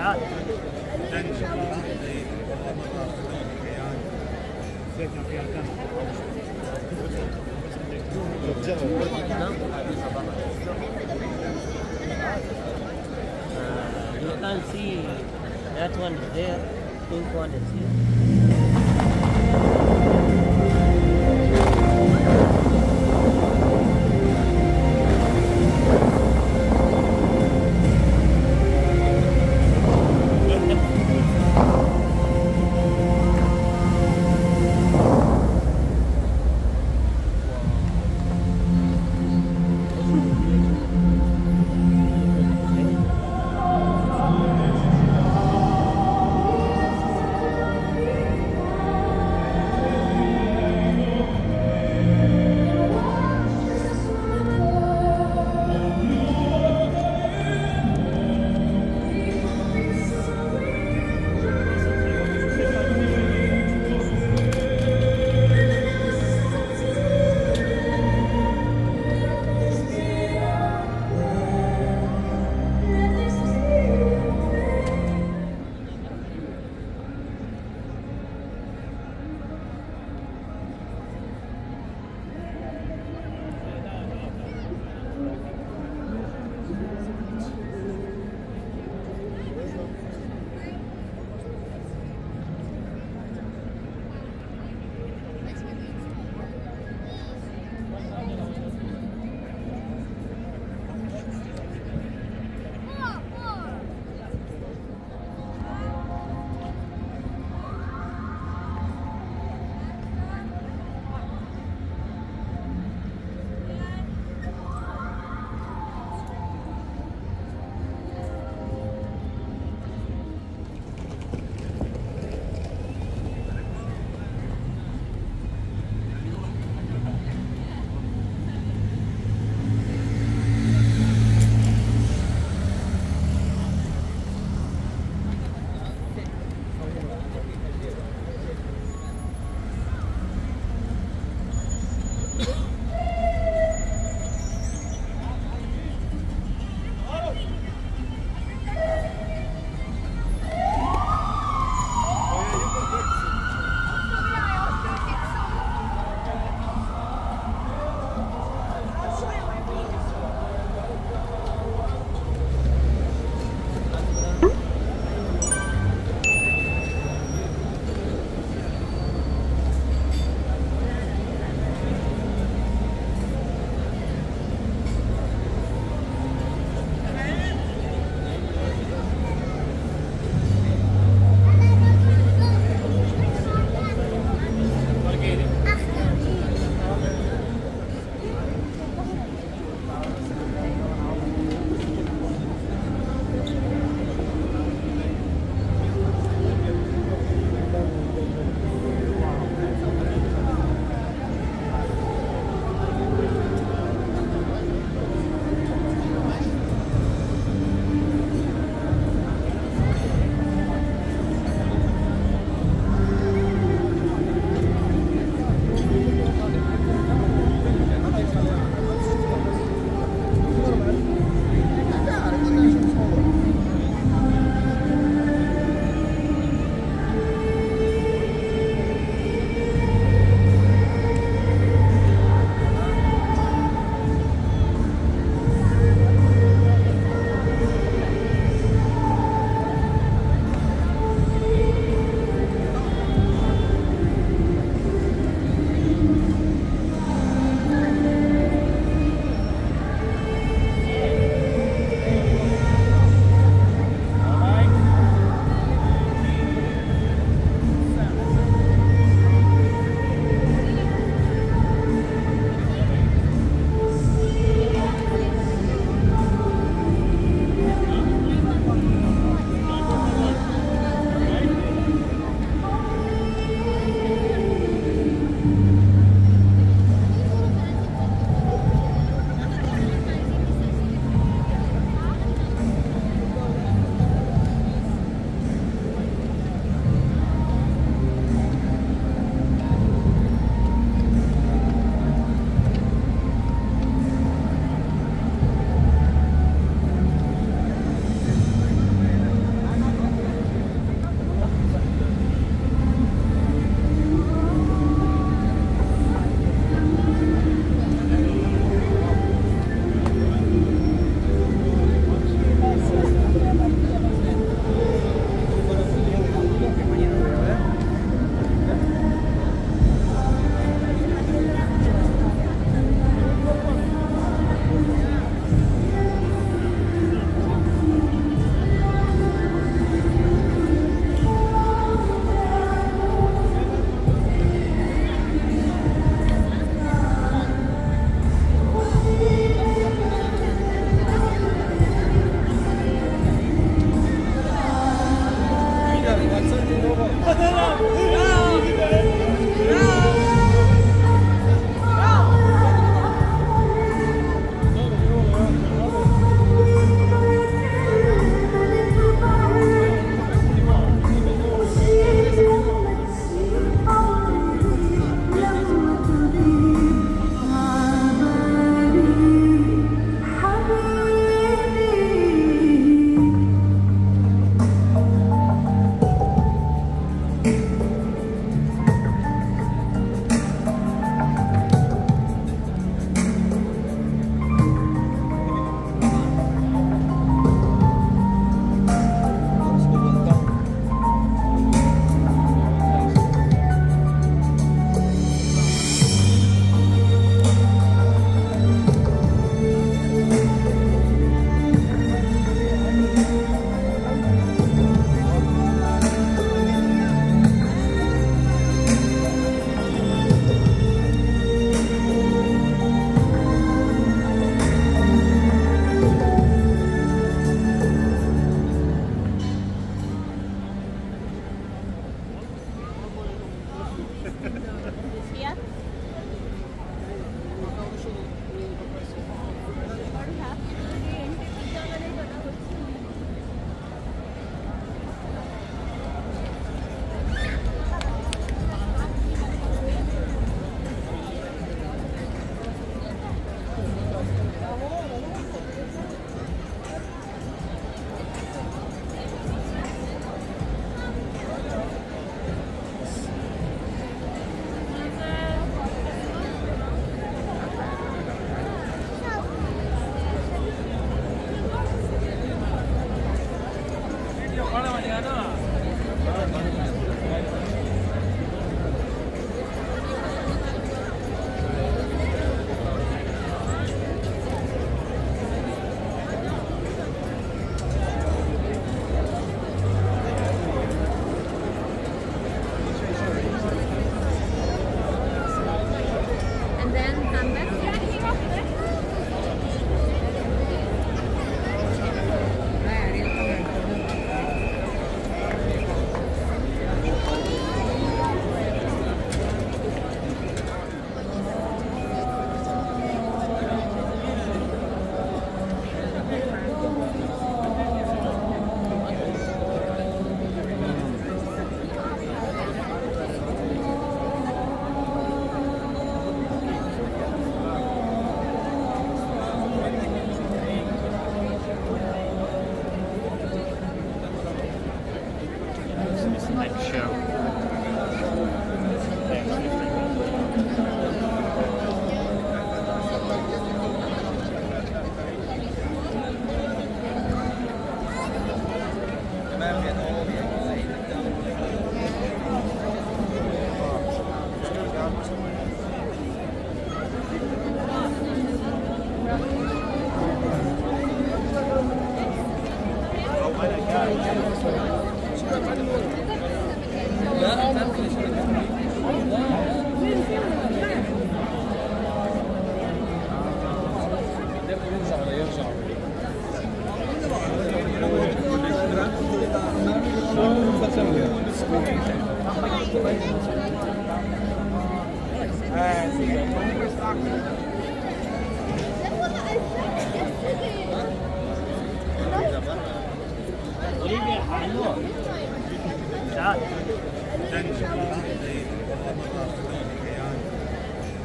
ساعات Uh, you can see that one is there, pink one is here.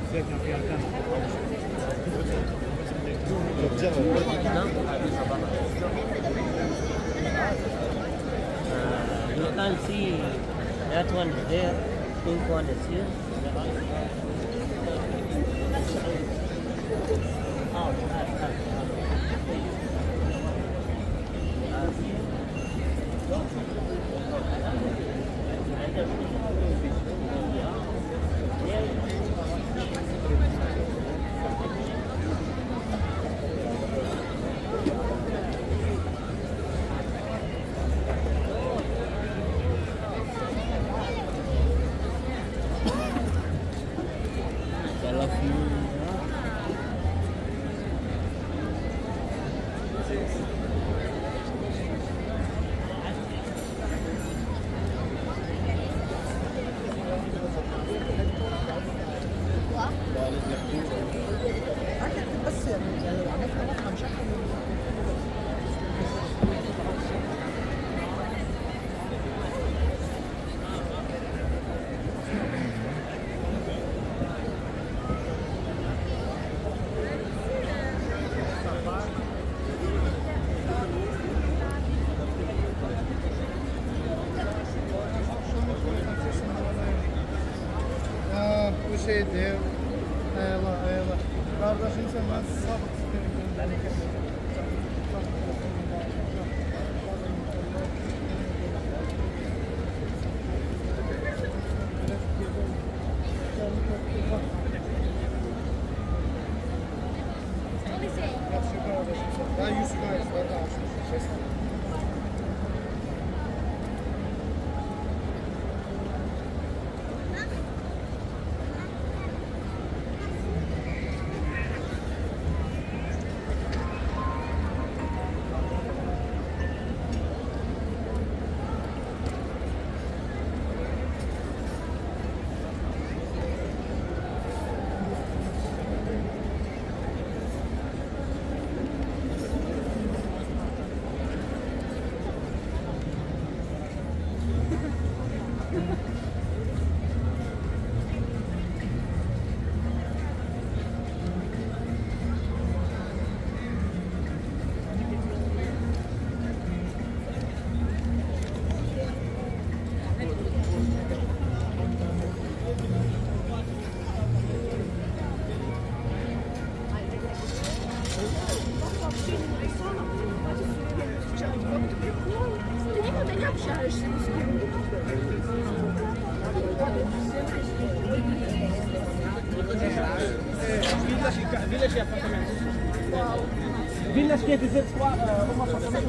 Uh, you can see that one is there, pink one is here. Oh, Ha, bu şeydi. Eyvallah. Kardeşim sen ben sabık isterim. Villas e eh, apartamentos. Villas quer dizer um apartamento.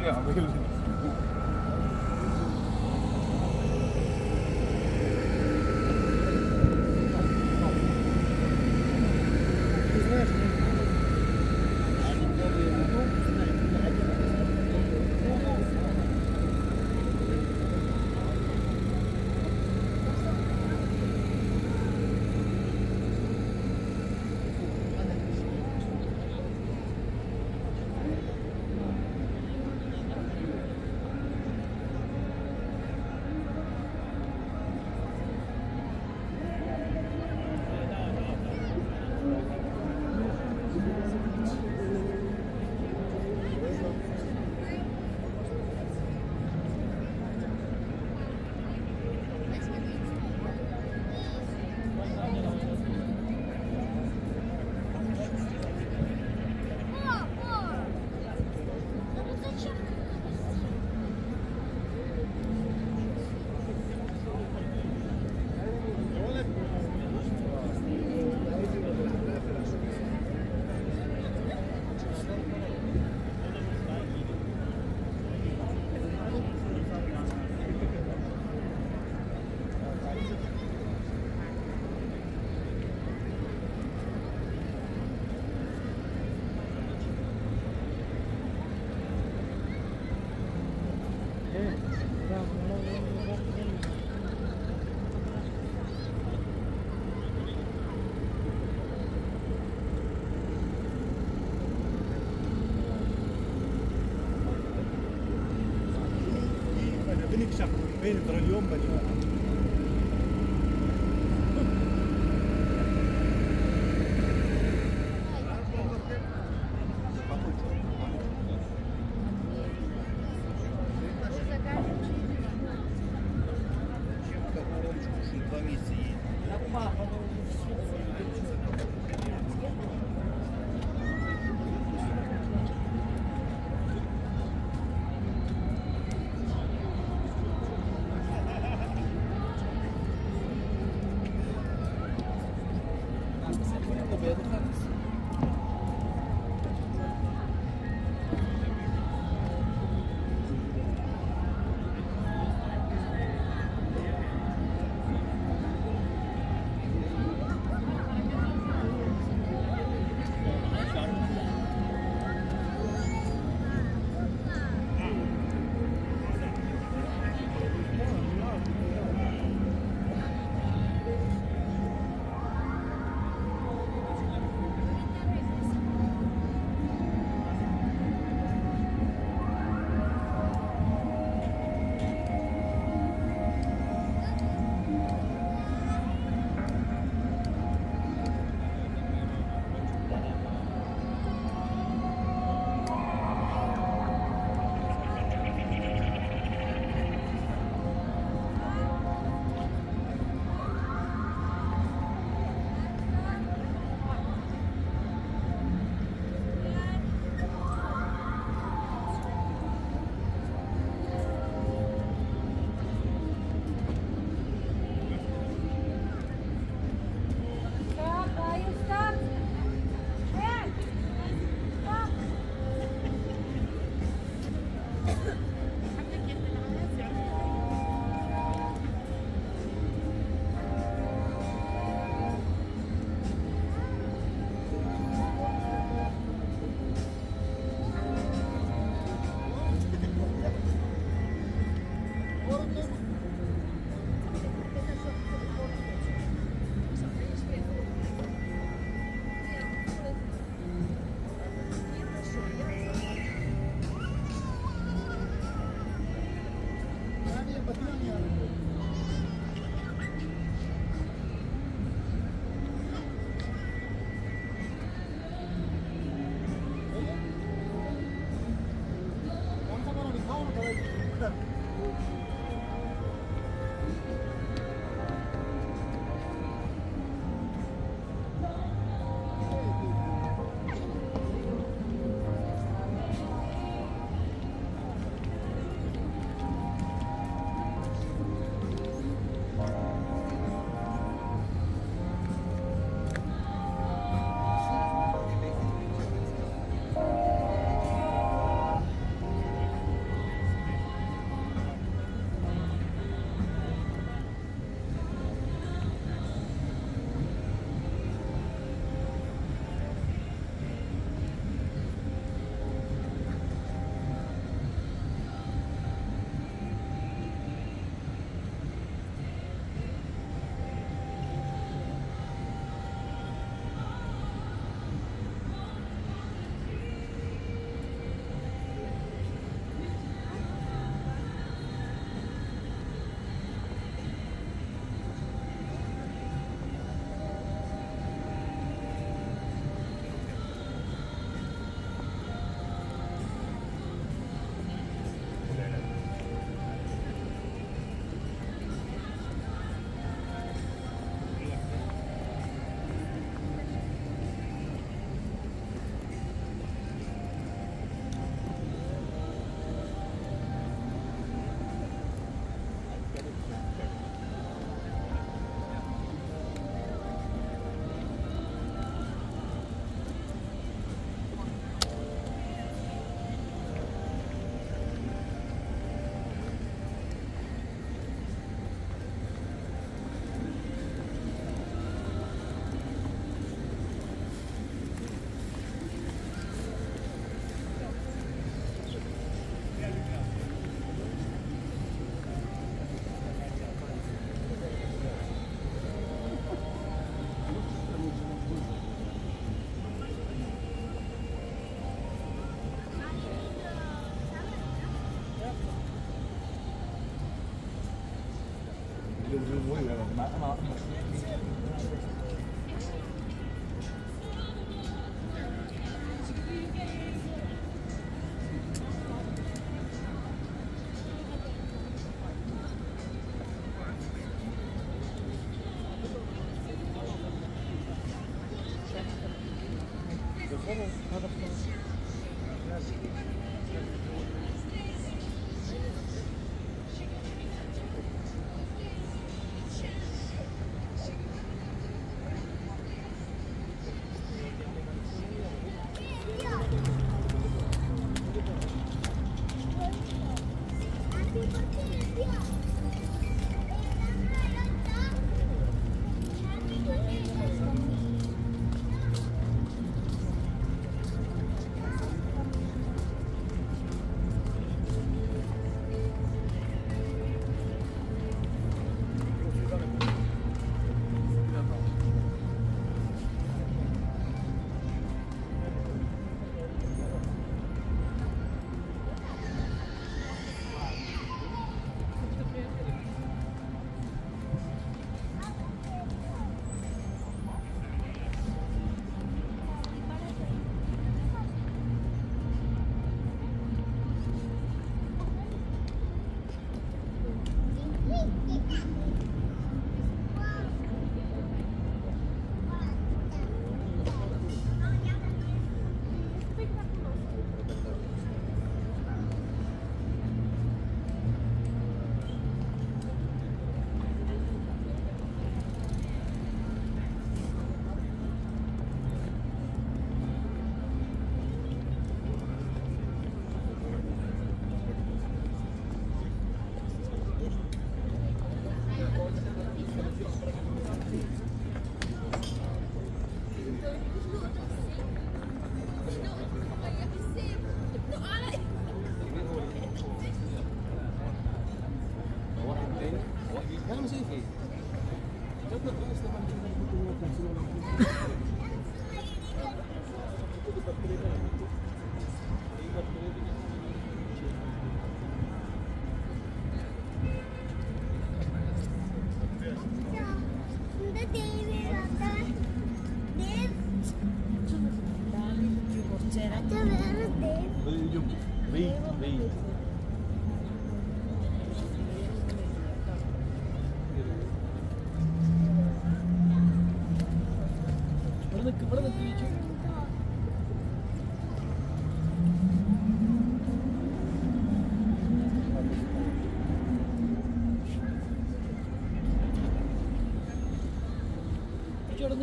bilmiyorum. medo, cara.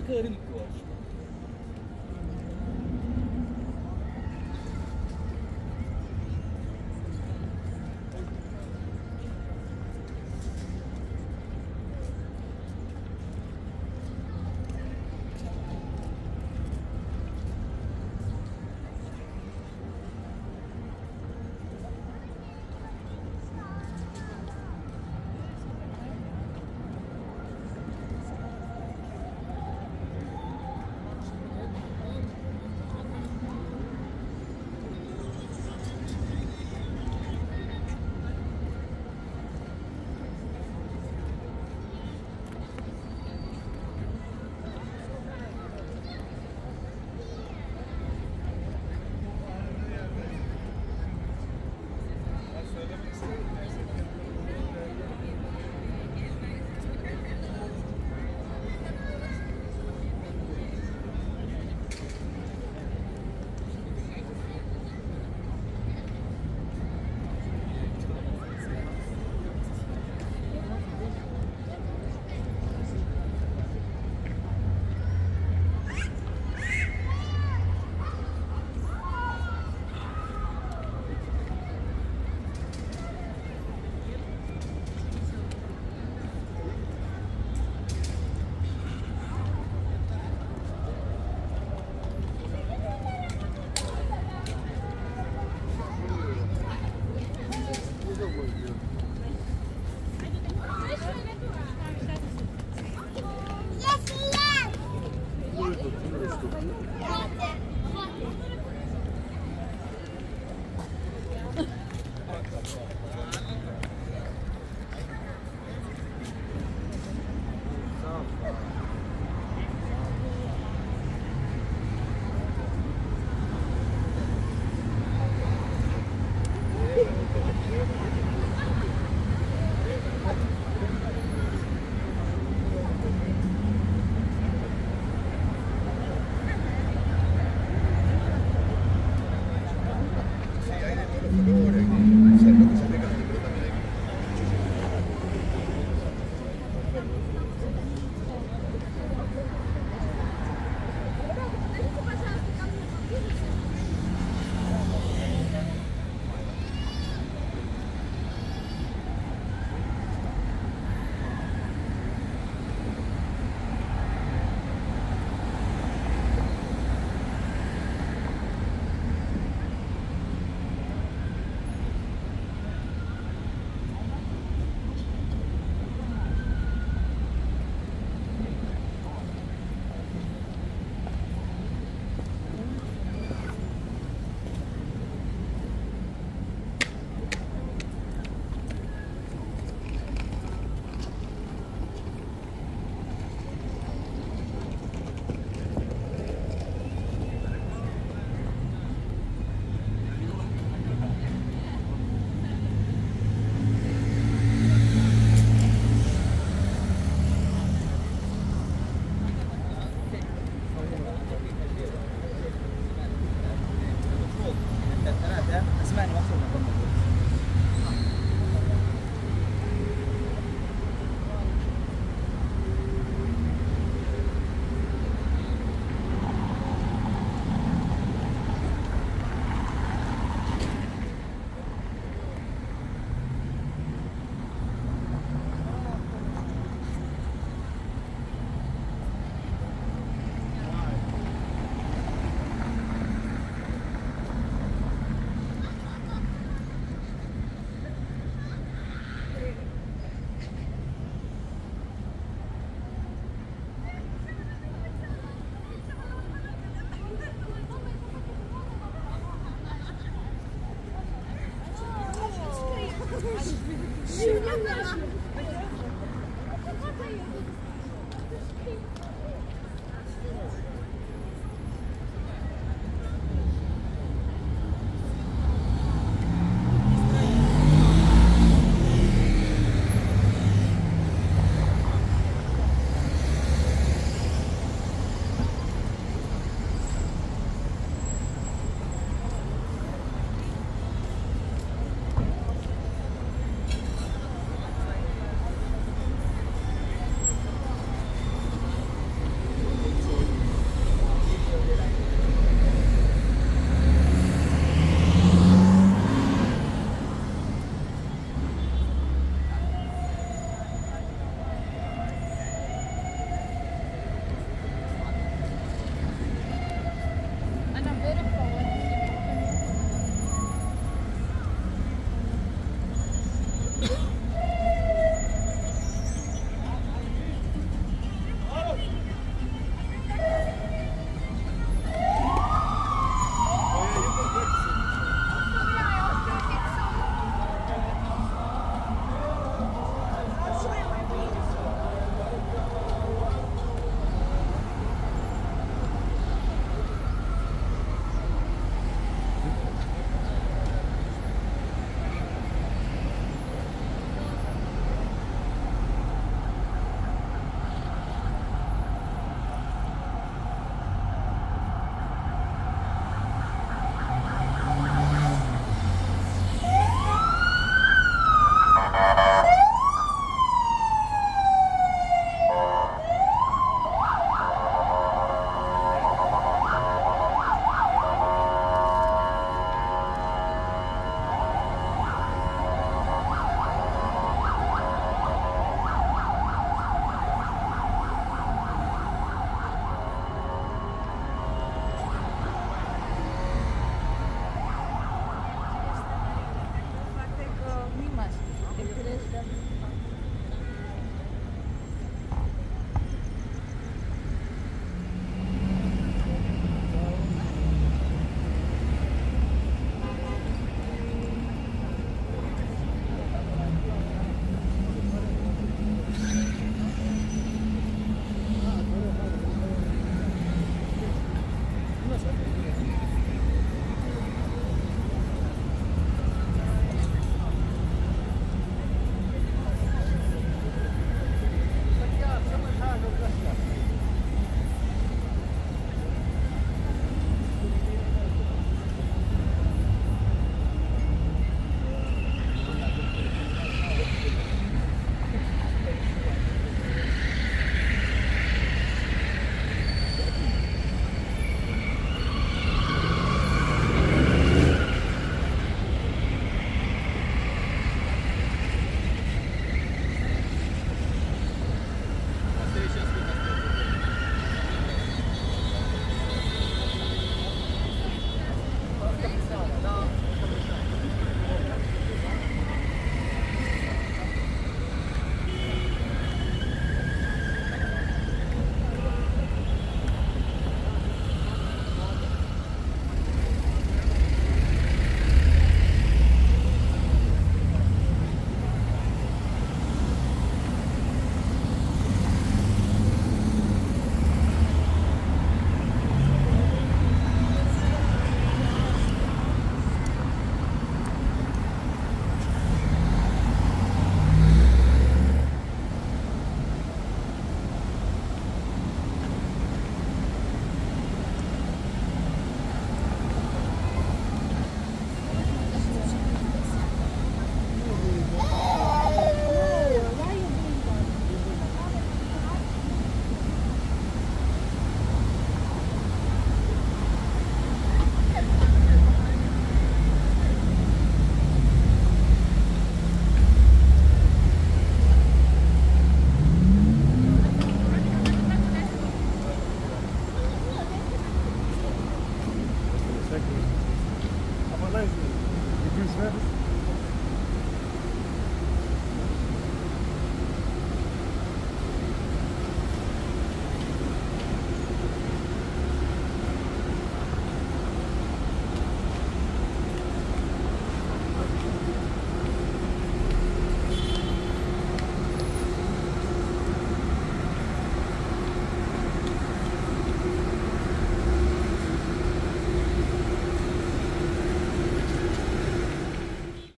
കയറി